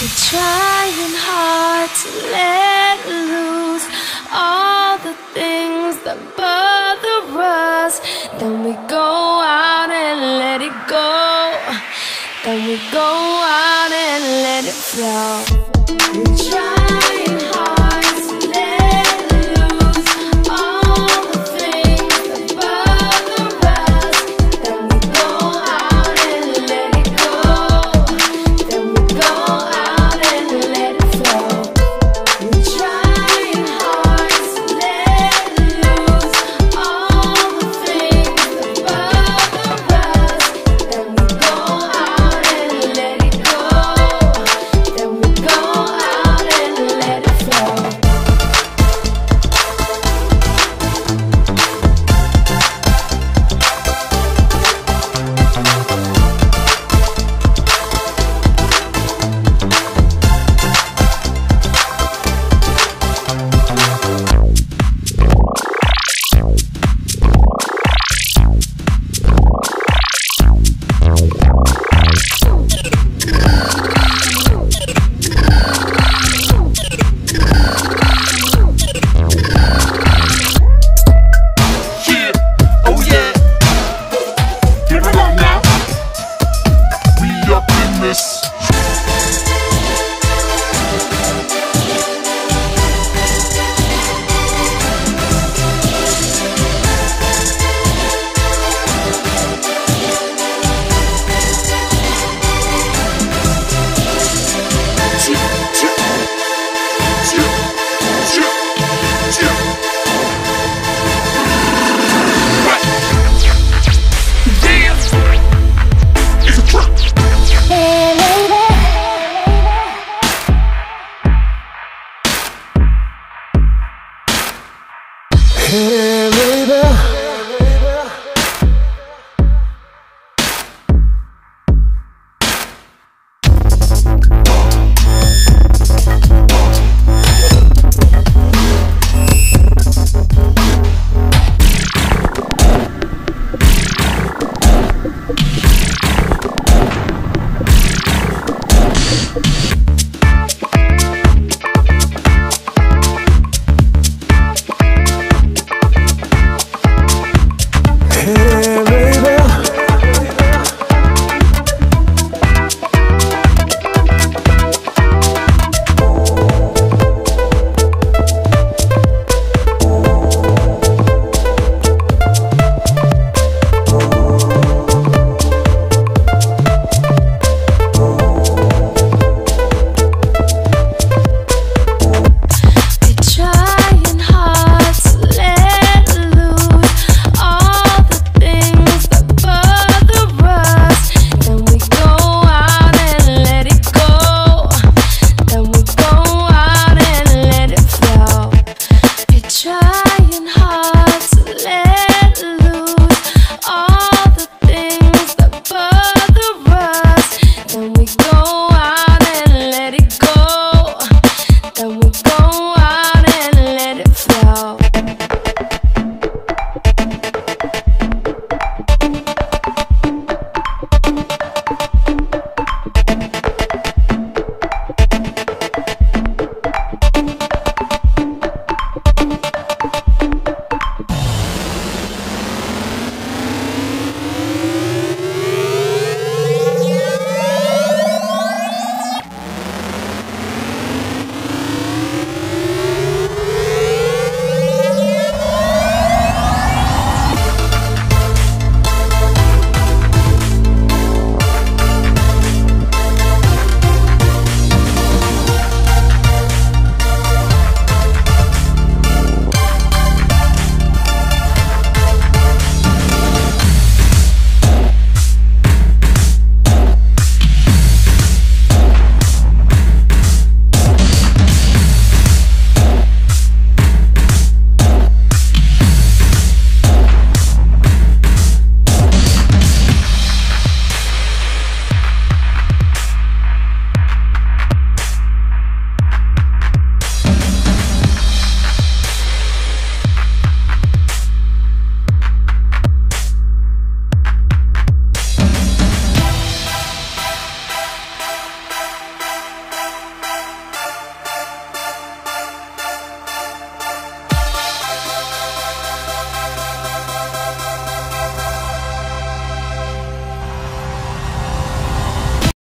We're trying hard to let loose all the things that bother us. Then we go out and let it go. Then we go out and let it flow. this. you.